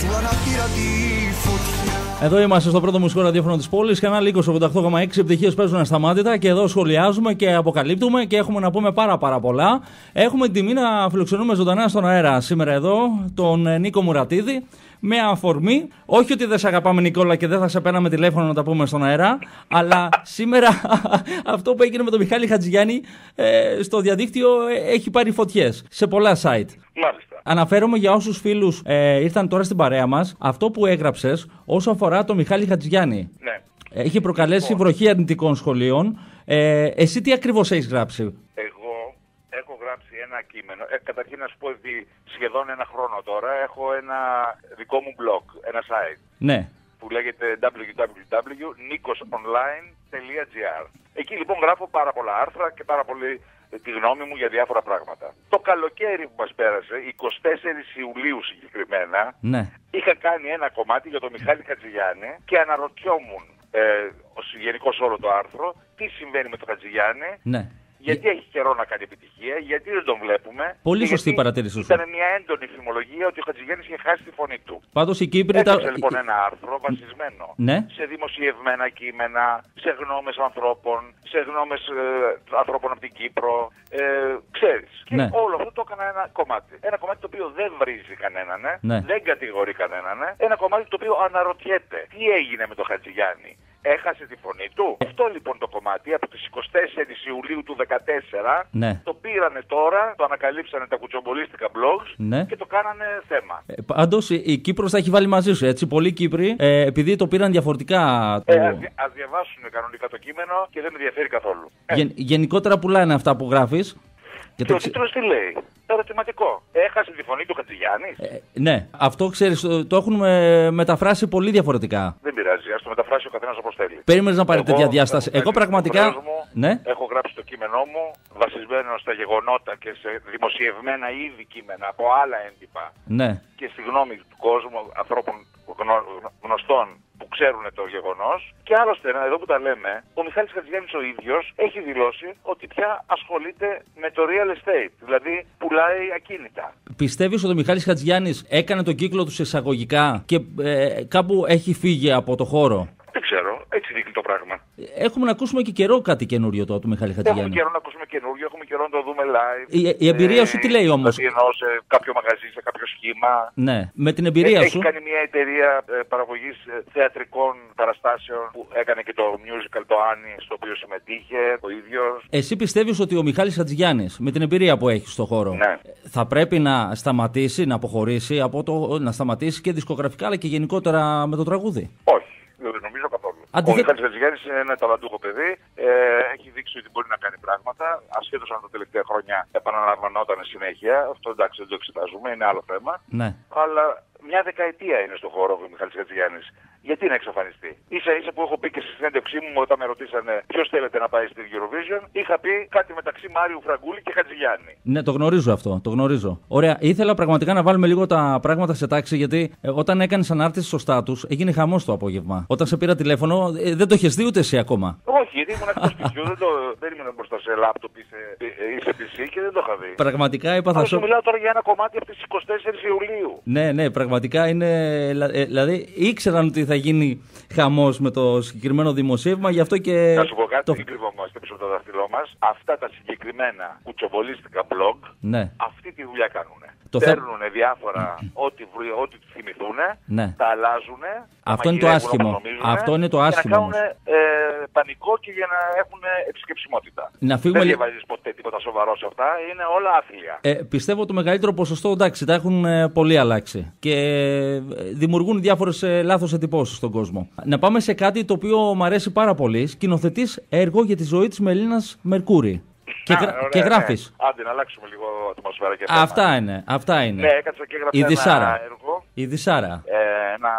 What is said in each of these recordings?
του αναπήρα τη φωτιά Εδώ είμαστε στο πρώτο μουσικό ραδιόφωνο της πόλης. Κανάλι 2088,6 επιτυχίες παίζουν ασταμάτητα και εδώ σχολιάζουμε και αποκαλύπτουμε και έχουμε να πούμε πάρα πάρα πολλά. Έχουμε την τιμή να φιλοξενούμε ζωντανά στον αέρα σήμερα εδώ τον ε, Νίκο Μουρατίδη με αφορμή, όχι ότι δεν σε αγαπάμε Νικόλα και δεν θα σε παίρναμε τηλέφωνο να τα πούμε στον αέρα, αλλά σήμερα αυτό που έγινε με τον Μιχάλη Χατζηγιάννη ε, στο διαδίκτυο ε, έχει πάρει φωτιές σε πολλά site. Μάλιστα. Αναφέρομαι για όσους φίλους ε, ήρθαν τώρα στην παρέα μας, αυτό που έγραψες όσο αφορά τον Μιχάλη Χατζηγιάννη. Ναι. Έχει προκαλέσει βροχή αρνητικών σχολείων. Ε, εσύ τι ακριβώς έχεις γράψει; Εγώ έχω γράψει ένα κείμενο. Ε, καταρχήν να σου πω ότι σχεδόν ένα χρόνο τώρα έχω ένα δικό μου blog, ένα site Ναι. που λέγεται www.nikosonline.gr Εκεί λοιπόν γράφω πάρα πολλά άρθρα και πάρα πολύ ε, τη γνώμη μου για διάφορα πράγματα. Το καλοκαίρι που μας πέρασε, 24 Ιουλίου συγκεκριμένα, Ναι. είχα κάνει ένα κομμάτι για τον Μιχάλη Χατζηγιάννη και αναρωτιόμουν ε, ως γενικός όλο το άρθρο τι συμβαίνει με τον Χατζηγιάννη, Ναι. Γιατί έχει καιρό να κάνει επιτυχία, γιατί δεν τον βλέπουμε. Πολύ και σωστή γιατί παρατήρησή σου. Ήταν μια έντονη φημολογία ότι ο Χατζηγιάννης είχε χάσει τη φωνή του. Πάντως η Κύπρη. Έγραψε λοιπόν ένα άρθρο βασισμένο Ναι. σε δημοσιευμένα κείμενα, σε γνώμες ανθρώπων, σε γνώμες ε, ανθρώπων από την Κύπρο. Ε, ξέρεις. Και Ναι. όλο αυτό το έκανα ένα κομμάτι. Ένα κομμάτι το οποίο δεν βρίζει κανέναν, ε, Ναι. δεν κατηγορεί κανέναν. ε. Ένα κομμάτι το οποίο αναρωτιέται τι έγινε με τον Χατζηγιάννη; Έχασε τη φωνή του. Αυτό λοιπόν το κομμάτι από τις 24 Ιουλίου του 2014 Ναι. το πήρανε τώρα, το ανακαλύψανε τα κουτσομπολίστικα blogs Ναι. και το κάνανε θέμα. Ε, Πάντως η Κύπρος τα έχει βάλει μαζί σου, έτσι. Πολλοί Κύπροι, ε, επειδή το πήραν διαφορετικά. Το... Ε, ας, δι- ας διαβάσουν κανονικά το κείμενο και δεν με ενδιαφέρει καθόλου. Ε, Γεν- γενικότερα πουλάνε αυτά που γράφεις. Και και το ο ξε- τίτλος τι λέει; Ερωτηματικό. Έχασε τη φωνή του Χατζηγιάννης; Ε, ναι, αυτό ξέρεις, το, το έχουν ε, μεταφράσει πολύ διαφορετικά. Δεν πειράζει. Α το μεταφράσει ο καθένας όπως θέλει. Περίμενες να πάρει Εγώ τέτοια διάσταση. έχω Εγώ κάνει πραγματικά. το μου, Ναι. Έχω γράψει το κείμενό μου βασισμένο στα γεγονότα και σε δημοσιευμένα ήδη κείμενα από άλλα έντυπα Ναι. και στη γνώμη του κόσμου, ανθρώπων γνω- γνωστών που ξέρουν το γεγονός. Και άλλωστε, να- εδώ που τα λέμε, ο Μιχάλης Χατζηγιάννης ο ίδιος έχει δηλώσει ότι πια ασχολείται με το real estate. Δηλαδή πουλάει ακίνητα. Πιστεύεις ότι ο Μιχάλης Χατζιάννης έκανε τον κύκλο τους σε εισαγωγικά και ε, κάπου έχει φύγει από το χώρο; Δεν ξέρω, έτσι δείχνει το πράγμα. Έχουμε να ακούσουμε και καιρό κάτι καινούριο τώρα του Μιχάλη Έχουμε Χατζηγιάννη. καιρό να ακούσουμε καινούριο, έχουμε καιρό να το δούμε live. Η- η εμπειρία σου τι λέει όμως; Δηλαδή εννοώ σε κάποιο μαγαζί, σε κάποιο σχήμα. Ναι, με την εμπειρία Έχει σου. κάνει μια εταιρεία ε, παραγωγής ε, θεατρικών παραστάσεων που έκανε και το musical το Άννη, στο οποίο συμμετείχε ο ίδιος. Εσύ πιστεύεις ότι ο Μιχάλης Χατζηγιάννης με την εμπειρία που έχει στον χώρο Ναι. θα πρέπει να σταματήσει, να αποχωρήσει από το να σταματήσει και δισκογραφικά αλλά και γενικότερα με το τραγούδι; Όχι, δεν νομίζω καθόλου. Αντιθέ- Ο Μιχάλης Χατζηγιάννης είναι ένα ταλαντούχο παιδί. Ε, έχει δείξει ότι μπορεί να κάνει πράγματα. Ασχέτως αν τα τελευταία χρόνια επαναλαμβανόταν συνέχεια. Αυτό εντάξει δεν το εξετάζουμε, είναι άλλο θέμα. Ναι. Αλλά μια δεκαετία είναι στο χώρο ο Μιχάλης Χατζηγιάννης. Γιατί να εξαφανιστεί; Ίσα ίσα που έχω πει και στη συνέντευξή μου όταν με ρωτήσανε ποιος θέλετε να πάει στην Eurovision, είχα πει κάτι μεταξύ Μάριου Φραγκούλη και Χατζηγιάννη. Ναι, το γνωρίζω αυτό. Το γνωρίζω. Ωραία. Ήθελα πραγματικά να βάλουμε λίγο τα πράγματα σε τάξη, γιατί ε, όταν έκανες ανάρτηση στο στάτους, έγινε χαμός το απόγευμα. Όταν σε πήρα τηλέφωνο, ε, δεν το έχεις δει ούτε εσύ ακόμα. Όχι, γιατί ήμουν εκτός σπιτιού, δεν το δεν ήμουν μπροστά σε λάπτοπ ή σε, ή σε PC και δεν το είχα δει. Πραγματικά έπαθα Αλλά σου σοκ. μιλάω τώρα για ένα κομμάτι από τις 24 Ιουλίου. Ναι, ναι, πραγματικά είναι. ε, Δηλαδή ήξεραν ότι θα γίνει χαμός με το συγκεκριμένο δημοσίευμα, γι' αυτό και. Να σου πω κάτι, το... δεν κρυβόμαστε πίσω από το δάχτυλό μας. Αυτά τα συγκεκριμένα κουτσοβολίστικα blog, Ναι, αυτή τη δουλειά κάνουν. Το θε- Παίρνουν διάφορα ό,τι, βρει- ό,τι τους θυμηθούν, Ναι. τα αλλάζουν. Αυτό είναι το άσχημο. Αυτό είναι το άσχημο Για να όμως. κάνουν ε, πανικό και για να έχουν επισκεψιμότητα. Να φύγουμε Δεν λι- διαβάζεις ποτέ τίποτα σοβαρό σε αυτά, είναι όλα άθλια. Ε, πιστεύω το μεγαλύτερο ποσοστό εντάξει, τα έχουν ε, πολύ αλλάξει και ε, δημιουργούν διάφορες ε, λάθος εντυπώσει στον κόσμο. Να πάμε σε κάτι το οποίο μου αρέσει πάρα πολύ. Σκηνοθετεί έργο για τη ζωή της Μελίνας Μερκούρη. Και, Α, γρα... ωραία, και ναι. γράφεις. Άντε να αλλάξουμε λίγο ατμοσφαίρα και θέμα. Αυτά είναι. Αυτά είναι. Ναι, έκατσα και έγραψα Η ένα Δυσάρα. έργο. Η Δυσάρα. ε, ένα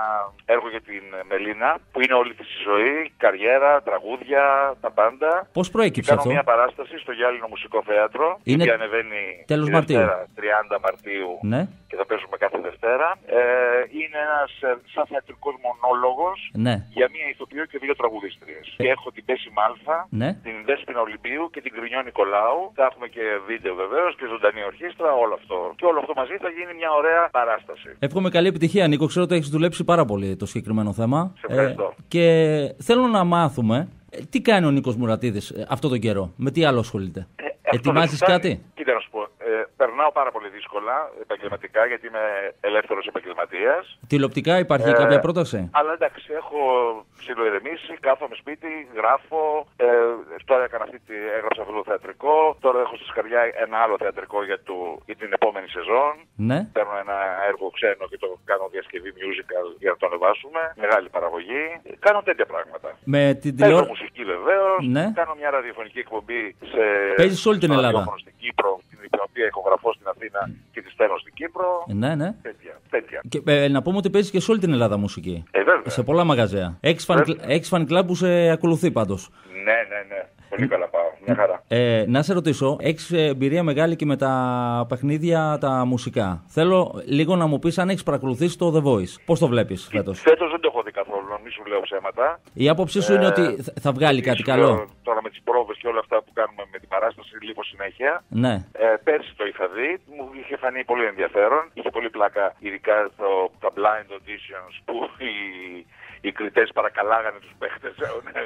έργο για την Μελίνα που είναι όλη της η ζωή, καριέρα, τραγούδια, τα πάντα. Πώς προέκυψε Κάνω αυτό; μια παράσταση στο Γυάλινο Μουσικό Θέατρο Είναι η οποία ανεβαίνει τέλος τη Μαρτίου. Δευτέρα, 30 Μαρτίου Ναι. και και θα παίζουμε κάθε Δευτέρα. Ε, είναι ένας σαν θεατρικός μονόλογος Ναι. για μία ηθοποιό και δύο τραγουδίστριες. Και έχω την Πέση Μάλθα, Ναι. την Δέσποινα Ολυμπίου και την Κρινιό Νικολάου. Θα έχουμε και βίντεο βεβαίως και ζωντανή ορχήστρα, όλο αυτό. Και όλο αυτό μαζί θα γίνει μια ωραία παράσταση. Εύχομαι καλή επιτυχία, Νίκο. Ξέρω ότι έχεις δουλέψει πάρα πολύ το συγκεκριμένο θέμα. Σε ευχαριστώ. και θέλω να μάθουμε ε, τι κάνει ο Νίκος Μουρατίδης αυτό τον καιρό; Με τι άλλο ασχολείται; Ε, αυτό Ετοιμάζεις δεν φτάνει. κάτι; Κοίτα να σου πω. Ε, περνάω πάρα πολύ δύσκολα επαγγελματικά γιατί είμαι ελεύθερος επαγγελματίας. Τηλεοπτικά υπάρχει Ε, κάποια πρόταση; Αλλά εντάξει, έχω ψιλοερεμήσει, κάθομαι σπίτι, γράφω. Ε, τώρα έκανα αυτή τη, έγραψα αυτό το θεατρικό. Τώρα έχω στη σκαριά ένα άλλο θεατρικό για, το, για την επόμενη σεζόν. Ναι. Παίρνω ένα έργο ξένο και το κάνω διασκευή musical για να το ανεβάσουμε. Μεγάλη παραγωγή. Κάνω τέτοια πράγματα. Με την Παίζω τηλεόραση. μουσική βεβαίως. Ναι. Κάνω μια ραδιοφωνική εκπομπή σε. Παίζεις σε όλη την στο Ελλάδα. ραδιόφωνο στην Κύπρο, την οποία ηχογραφώ στην Αθήνα και τη στέλνω στην Κύπρο. Ναι, ναι. Τέτοια. τέτοια. Και, ε, να πούμε ότι παίζεις και σε όλη την Ελλάδα μουσική. Ε, βέβαια. Σε πολλά μαγαζιά. Ex-fan, Βέβαια. ex-fan club που σε ακολουθεί πάντως. Ναι, ναι, ναι. Πολύ καλά πάω. Μια χαρά. Ε, να σε ρωτήσω, έχεις εμπειρία μεγάλη και με τα παιχνίδια τα μουσικά. Θέλω λίγο να μου πεις αν έχεις παρακολουθήσει το The Voice. Πώς το βλέπεις φέτος; Φέτος δεν το έχω δει καθόλου, να μην σου λέω ψέματα. Η άποψή σου είναι Ε, ότι θα- θα βγάλει κάτι Σου λέω καλό; Τώρα με τις πρόβες και όλα αυτά που κάνουμε με την παράσταση, λίγο συνέχεια. Ναι. Ε, πέρσι το είχα δει, μου είχε φανεί πολύ ενδιαφέρον. Είχε πολύ πλάκα, ειδικά το, τα blind auditions που οι, οι κριτές παρακαλάγανε τους παίχτες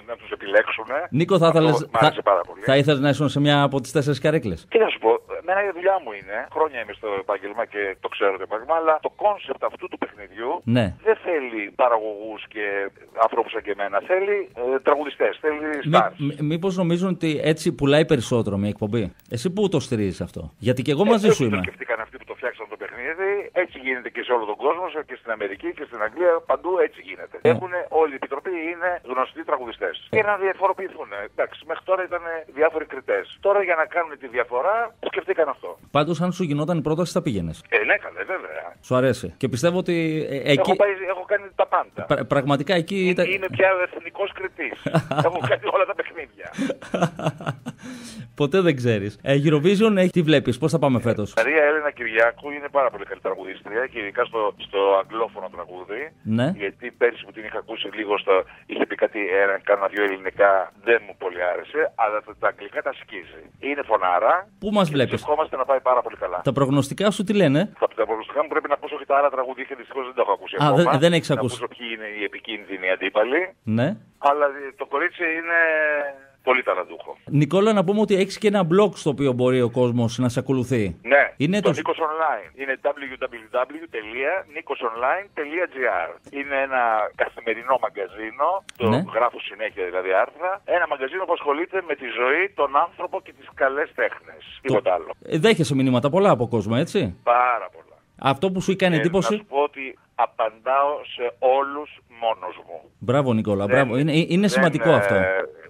να τους επιλέξουν. Νίκο, θα Αυτό ήθελες, Μ' άρεσε πάρα πολύ. θα ήθελες να ήσουν σε μια από τις τέσσερις καρέκλες; Τι να σου πω, εμένα η δουλειά μου είναι, χρόνια είμαι στο επάγγελμα και το ξέρω το επάγγελμα, αλλά το κόνσεπτ αυτού του παιχνιδιού Ναι. δεν θέλει παραγωγούς και ανθρώπου σαν και εμένα. Θέλει ε, τραγουδιστές, θέλει Μή, stars. μ- μήπως νομίζουν ότι έτσι πουλάει περισσότερο μια εκπομπή; Εσύ πού το στηρίζεις αυτό; Γιατί και εγώ Ε, μαζί έτσι σου Το είμαι. σκεφτήκαν αυτοί που το φτιάξαν το παιχνίδι. Έτσι γίνεται και σε όλο τον κόσμο και στην Αμερική και στην Αγγλία. Παντού έτσι γίνεται. Ε. Έχουν, όλη η επιτροπή είναι γνωστοί τραγουδιστές. Και να διαφοροποιηθούν. Εντάξει, μέχρι τώρα ήταν διάφοροι κριτές. Τώρα για να κάνουν τη διαφορά σκεφτήκαν αυτό. Πάντως αν σου γινόταν η πρόταση θα πήγαινες. Ε, ναι, καλά, βέβαια. Σου αρέσει. Και πιστεύω ότι ε, εκεί. Έχω, πάει, έχω κάνει τα πάντα. πρα- πραγματικά εκεί. ήταν- Είμαι πια εθνικός κριτής. έχω κάνει όλα τα παιχνίδια. Ποτέ δεν ξέρεις. Ε, Eurovision, έχει, τι βλέπεις, πώς θα πάμε φέτος; Η Μαρία Έλενα Κυριάκου είναι πάρα πολύ καλή τραγουδίστρια και ειδικά στο, στο αγγλόφωνο τραγούδι. Ναι. Γιατί πέρσι που την είχα ακούσει λίγο στο. είχε πει κάτι, ένα, κάνα δυο ελληνικά, δεν μου πολύ άρεσε, αλλά τα, τα αγγλικά τα σκίζει. Είναι φωνάρα. Πού μας και βλέπεις; της Ευχόμαστε να πάει πάρα πολύ καλά. Τα προγνωστικά σου τι λένε; Θα τα προγνωστικά μου πρέπει να ακούσω και τα άλλα τραγούδια και δυστυχώς δεν τα έχω ακούσει Α, ακόμα. δεν- δεν έχεις να ακούσει. ακούσω ποιοι είναι οι επικίνδυνοι αντίπαλοι. Ναι. Αλλά ε, το κορίτσι είναι πολύ ταλαντούχο. Nikola, να πούμε ότι έχεις και ένα blog στο οποίο μπορεί ο κόσμος να σε ακολουθεί. Ναι, Είναι το το- Nikos Online. Είναι www.nikosonline.gr Είναι ένα καθημερινό μαγκαζίνο, το Ναι. γράφω συνέχεια δηλαδή άρθρα. Ένα μαγκαζίνο που ασχολείται με τη ζωή, τον άνθρωπο και τις καλές τέχνες. Τίποτα άλλο. Ε, Δέχεσαι μηνύματα πολλά από κόσμο, έτσι; Πάρα πολλά. Αυτό που σου έκανε Και εντύπωση; να σου πω ότι απαντάω σε όλους μόνος μου. Μπράβο, Νικόλα. Δεν- Μπράβο. Είναι, είναι δεν, σημαντικό ε, αυτό.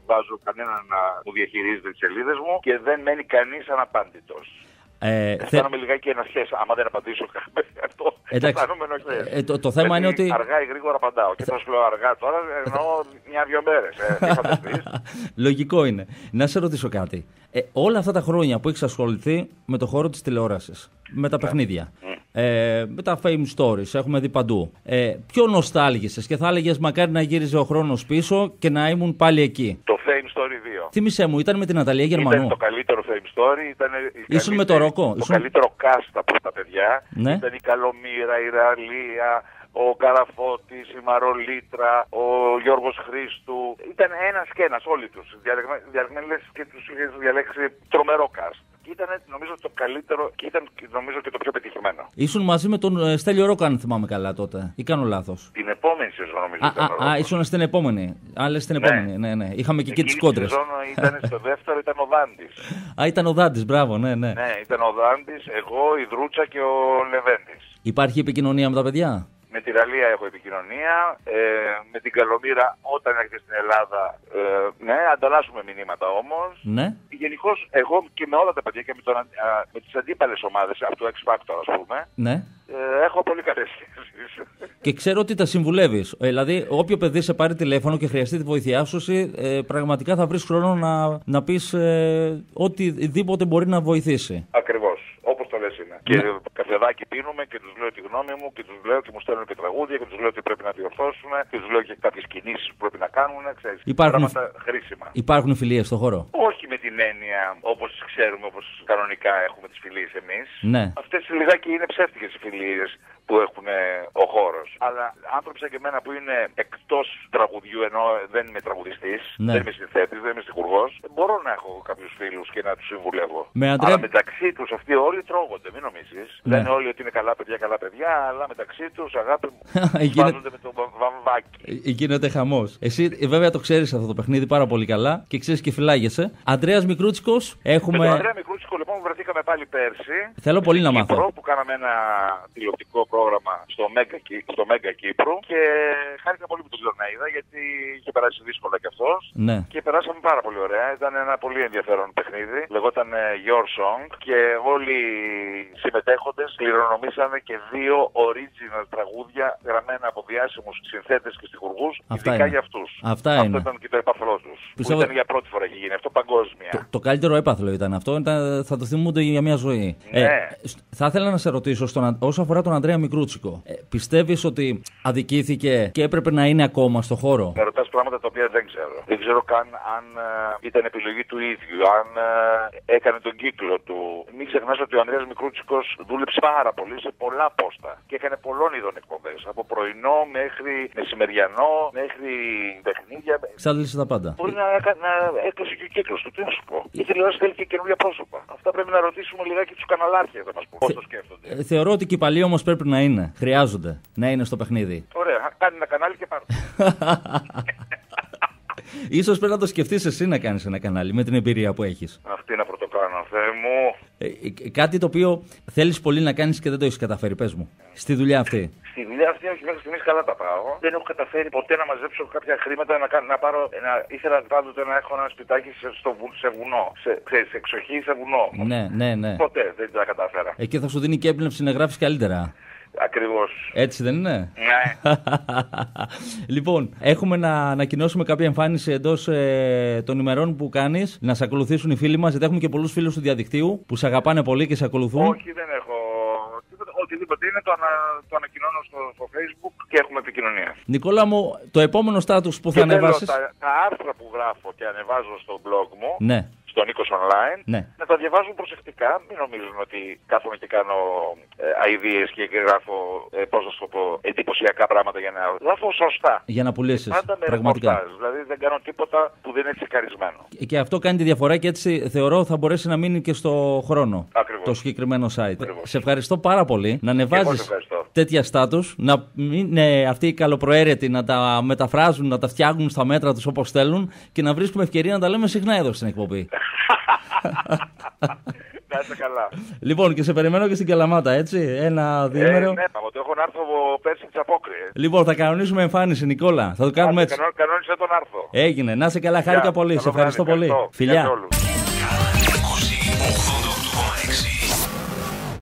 Βάζω κανέναν να μου διαχειρίζεται τις σελίδες μου και δεν μένει κανείς αναπάντητος. Ε, θε- Αισθάνομαι λιγάκι ενοχές άμα δεν απαντήσω αυτό. Εντάξει. Αισθάνομαι ενοχές. Ε, το- το θέμα Γιατί είναι ότι- Αργά ή γρήγορα απαντάω. Και θα σου λέω αργά τώρα, εννοώ μια-δυο μέρες. Ε, τι φανταστείς. Λογικό είναι. Να σε ρωτήσω κάτι. Ε, όλα αυτά τα χρόνια που έχεις ασχοληθεί με το χώρο της τηλεόρασης, με τα παιχνίδια, ε, με τα fame stories, έχουμε δει παντού. Ε, ποιο νοστάλγησες και θα έλεγες μακάρι να γύριζε ο χρόνος πίσω και να ήμουν πάλι εκεί. Το Fame Story 2. Θύμησέ μου, ήταν με την Ναταλία Γερμανού. Ήταν το καλύτερο Fame Story. Ήταν η Ήσουν με το καλύτερη- Ρόκο, Το ήσουν- καλύτερο cast από τα παιδιά. Ναι. Ήταν η Καλομήρα, η Ραλία, ο Καραφώτης, η Μαρολίτρα, ο Γιώργος Χρήστου. Ήταν ένας και ένας όλοι τους. Διαλεγμε- Διαλεγμένοι λες και τους είχες διαλέξει τρομερό cast. Και ήταν νομίζω το καλύτερο και ήταν νομίζω και το πιο πετυχημένο. Ήσουν μαζί με τον ε, Στέλιο Ρόκα, αν θυμάμαι καλά τότε. Ή κάνω λάθος. Την επόμενη σεζόν νομίζω Α, ήταν ο α, α, Ρόκος. ήσουν στην επόμενη. Α, λες στην Ναι. επόμενη. Ναι, ναι. Είχαμε και εκεί τι Εκείνη τη κόντρε. σεζόν ήταν στο δεύτερο, ήταν ο Δάντης. Α, ήταν ο Δάντης, μπράβο, ναι, ναι. Ναι, ήταν ο Δάντης, εγώ, η Δρούτσα και ο Λεβέντης. Υπάρχει επικοινωνία με τα παιδιά; Με τη Ραλία έχω επικοινωνία. Ε, με την Καλομήρα όταν έρχεται στην Ελλάδα. Ε, ναι, ανταλλάσσουμε μηνύματα όμως. Ναι. Γενικώς εγώ και με όλα τα παιδιά και με, τον, α, με τις αντίπαλες ομάδες από το X Factor, ας πούμε, Ναι. ε, έχω πολύ καλές σχέσεις. Και ξέρω ότι τα συμβουλεύεις. δηλαδή, όποιο παιδί σε πάρει τηλέφωνο και χρειαστεί τη βοήθειά σου, εσύ, ε, πραγματικά θα βρεις χρόνο να, να πεις ε, οτιδήποτε μπορεί να βοηθήσει. Ακριβώς. Όπω το λε είναι. Και Ναι. καφεδάκι πίνουμε και τους λέω τη γνώμη μου και τους λέω και μου στέλνουν και τραγούδια και τους λέω ότι πρέπει να διορθώσουν και τους λέω και κάποιες κινήσεις που πρέπει να κάνουν. Ξέρεις, Υπάρχουν- πράγματα χρήσιμα. Υπάρχουν φιλίες στο χώρο; Όχι με την έννοια όπως ξέρουμε, όπως κανονικά έχουμε τις φιλίες εμείς. Ναι. Αυτές λιγάκι είναι ψεύτικες οι φιλίες που έχουν ε, ο χώρος. Αλλά άνθρωποι σαν και εμένα που είναι εκτός τραγουδιού, ενώ δεν είμαι τραγουδιστής, Ναι. δεν είμαι συνθέτης, δεν είμαι στιχουργός, μπορώ να έχω κάποιους φίλους και να τους συμβουλεύω. Με Αντρέα- Αλλά μεταξύ τους αυτοί όλοι τρώγονται, μην νομίζεις. Ναι. Δεν είναι όλοι ότι είναι καλά παιδιά, καλά παιδιά, αλλά μεταξύ τους αγάπη μου. Γίνεται- Βάζονται με το βα- βαμβάκι. Ε, Γίνεται χαμός. Εσύ ε, βέβαια το ξέρεις αυτό το παιχνίδι πάρα πολύ καλά και ξέρεις και φυλάγεσαι. Αντρέα Μικρούτσικος, Με τον έχουμε. Ανδρέα Μικρούτσικο λοιπόν βρεθήκαμε πάλι πέρσι. Θέλω πολύ να στην μάθω. Κύπρο, που κάναμε ένα τηλεοπτικό πρόγραμμα στο Μέγκα, Κύ- στο Μέγκα Κύπρο και χάρηκα πολύ που τον ξέρω να είδα γιατί είχε περάσει δύσκολα κι αυτός. Ναι. Και περάσαμε πάρα πολύ ωραία. Ήταν ένα πολύ ενδιαφέρον παιχνίδι. Λεγόταν ε, Your Song και όλοι οι συμμετέχοντες κληρονομήσανε και δύο original τραγούδια γραμμένα από διάσημους συνθέτες και στιχουργούς, Αυτά ειδικά είναι. για αυτούς. Αυτά αυτό είναι. ήταν και το έπαθλό τους. Πιστεύω- Που ήταν για πρώτη φορά έχει γίνει αυτό παγκόσμια. Το, το καλύτερο έπαθλο ήταν αυτό. Ήταν, θα το θυμούνται για μια ζωή. Ε, Ναι. σ- θα ήθελα να σε ρωτήσω, στον, Αν- όσο αφορά τον Αντρέα Μικρούτσικο, ε, πιστεύεις ότι αδικήθηκε και έπρεπε να είναι ακόμα στο χώρο; Με ρωτάς πράγματα τα οποία δεν ξέρω. Δεν ξέρω καν αν ε, ήταν επιλογή του ίδιου, αν ε, έκανε τον κύκλο του. Μην ξεχνάς ότι ο Ανδρέας Μικρούτσικος δούλεψε πάρα πολύ σε πολλά πόστα και έκανε πολλών είδων εκπομπές. Από πρωινό μέχρι μεσημεριανό, μέχρι παιχνίδια. Ξάντλησε τα πάντα. Μπορεί να, έκα- να έκλεισε και ο κύκλος του. Τι να σου πω. Η τηλεόραση θέλει και καινούργια πρόσωπα. Αυτά πρέπει να ρωτήσουμε λιγάκι τους καναλάρχες να μας πούν πώς το σκέφτονται. Ε, θεωρώ ότι και οι παλιοί όμως πρέπει να είναι. Χρειάζονται να είναι στο παιχνίδι. Ωραία, κάνει ένα κανάλι και πάρτε. Ίσως πρέπει να το σκεφτείς εσύ να κάνεις ένα κανάλι με την εμπειρία που έχεις. Αυτή να πρωτοκάνω, Θεέ μου. Ε, ε, κάτι το οποίο θέλεις πολύ να κάνεις και δεν το έχεις καταφέρει, πες μου. Στη δουλειά αυτή. Στη δουλειά αυτή, όχι μέχρι στιγμής καλά τα πάω. Δεν έχω καταφέρει ποτέ να μαζέψω κάποια χρήματα να, κάνω- να πάρω. Να, ήθελα πάντοτε να έχω ένα σπιτάκι σε, στο, βου- σε βουνό. Σε, ξέρεις, σε εξοχή σε βουνό. Ναι, ναι, ναι. Ποτέ δεν τα κατάφερα. Εκεί θα σου δίνει και έμπνευση να γράφεις καλύτερα. Ακριβώς. Έτσι δεν είναι; Ναι. λοιπόν, έχουμε να ανακοινώσουμε κάποια εμφάνιση εντός ε, των ημερών που κάνεις, να σε ακολουθήσουν οι φίλοι μας, γιατί έχουμε και πολλούς φίλους του διαδικτύου που σε αγαπάνε πολύ και σε ακολουθούν. όχι, δεν έχω. Τίποτα, οτιδήποτε είναι το, ανα, το ανακοινώνω στο, στο facebook και έχουμε επικοινωνία. Νικόλα μου, το επόμενο στάτους που θα Και θέλω ανεβάσεις; τα, τα άρθρα που γράφω και ανεβάζω στο blog μου. Ναι, στο Νίκος Online, Ναι. να τα διαβάζουν προσεκτικά. Μην νομίζουν ότι κάθομαι και κάνω ε, αηδίες και γράφω, ε, πώς να σου το πω, εντυπωσιακά πράγματα για να... Γράφω σωστά. για να πουλήσεις. Πάντα με Πραγματικά. ρεπορτάζ. Δηλαδή δεν κάνω τίποτα που δεν είναι τσεκαρισμένο. Και αυτό κάνει τη διαφορά και έτσι θεωρώ θα μπορέσει να μείνει και στο χρόνο Ακριβώς. το συγκεκριμένο site. Ακριβώς. Σε ευχαριστώ πάρα πολύ. Να εγώ ανεβάζει σε ευχαριστώ. τέτοια στάτου, να είναι αυτοί οι καλοπροαίρετοι να τα μεταφράζουν, να τα φτιάχνουν στα μέτρα τους όπως θέλουν και να βρίσκουμε ευκαιρία να τα λέμε συχνά εδώ στην εκπομπή. Να είστε καλά. λοιπόν, και σε περιμένω και στην Καλαμάτα, έτσι. Ένα Ε, διήμερο. ναι, μα ότι έχω να έρθω από πέρσι της απόκριες. Λοιπόν, θα κανονίσουμε εμφάνιση, Νικόλα. Θα το κάνουμε έτσι. Κανόνισε τον άρθρο. Έγινε. Να είσαι καλά, χάρηκα Γεια. πολύ. Καλό Σε ευχαριστώ βράδυ. πολύ. Ευχαριστώ. Φιλιά. Γεια σε όλους.